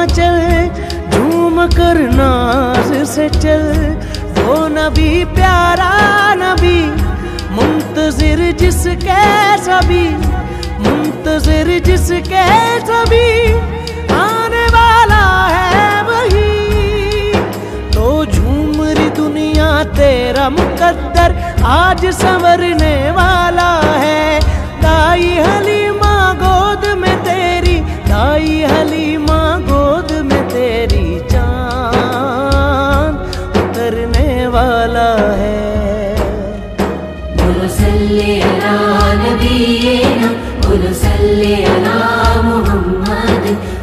मचल झूम कर नाज से चल। वो नबी प्यारा नबी, मुंतजिर जिसके सभी, मुंतजिर जिसके सभी। आने वाला है वही। तो झूम रही दुनिया तेरा मुकद्दर, आज संवरने वाला है। दाई हलीमा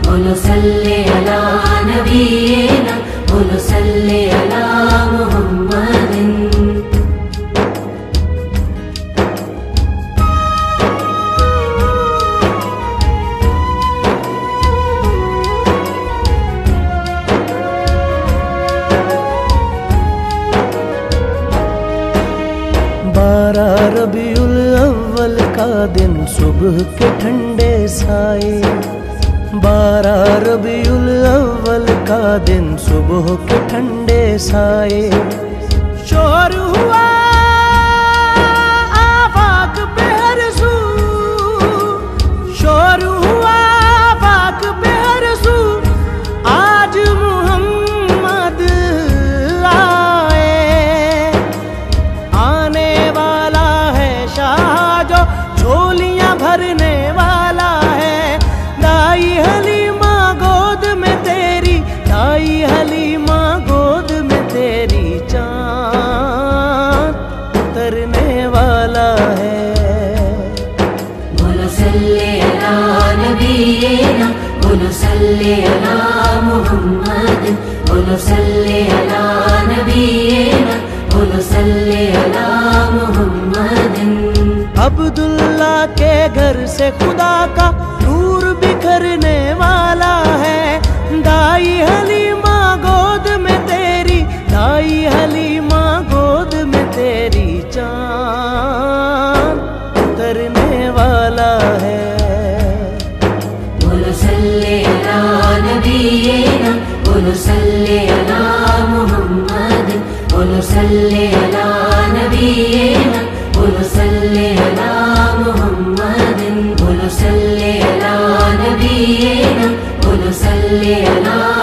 बोलो सल्ले अला नबीना बोलो सल्ले अला मोहम्मदिन रबीउल अव्वल का दिन सुबह के ठंडे साए। बारह रबीउल अव्वल का दिन सुबह के ठंडे साए। शोर हुआ नबीना बोलो सल्ले अला मोहम्मद बोलो सल्ले अला नबीना बोलो सल्ले अला मोहम्मदिन अब्दुल्ला के घर से खुदा का नूर बिखरने वाला है। दाई हली हलीमा गोद में तेरी, दाई हली हलीमा गोद में तेरी चाँद उतरने वाला है। सल् दानीन उन सल्ले अदा मोहम्मद सल् दानीन उन सल् अदा मोहम्मद सल् ले दानीन उल्लेदान